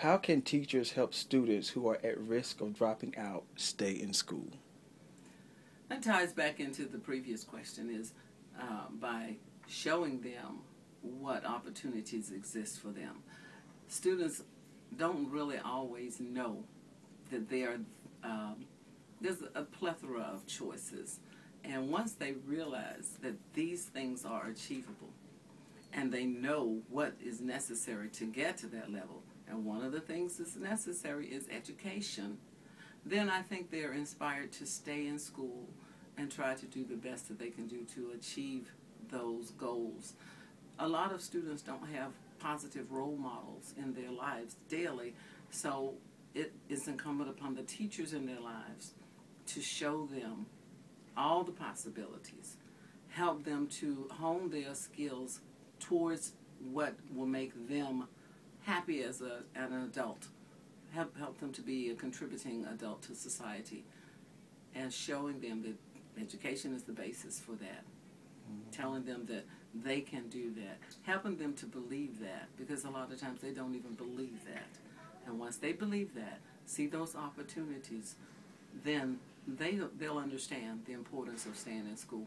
How can teachers help students who are at risk of dropping out stay in school? That ties back into the previous question is uh, by showing them what opportunities exist for them. Students don't really always know that they are, um, there's a plethora of choices. And once they realize that these things are achievable and they know what is necessary to get to that level, and one of the things that's necessary is education, then I think they're inspired to stay in school and try to do the best that they can do to achieve those goals. A lot of students don't have positive role models in their lives daily, so it is incumbent upon the teachers in their lives to show them all the possibilities, help them to hone their skills towards what will make them happy as a, an adult, help, help them to be a contributing adult to society, and showing them that education is the basis for that. Mm-hmm. Telling them that they can do that, helping them to believe that, because a lot of times they don't even believe that. And once they believe that, see those opportunities, then they, they'll understand the importance of staying in school.